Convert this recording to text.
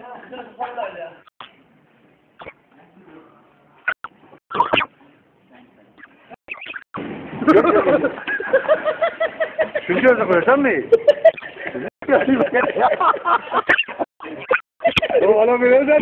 그래서 설날이야. 준비해서 그랬었니? 너 원하면 해서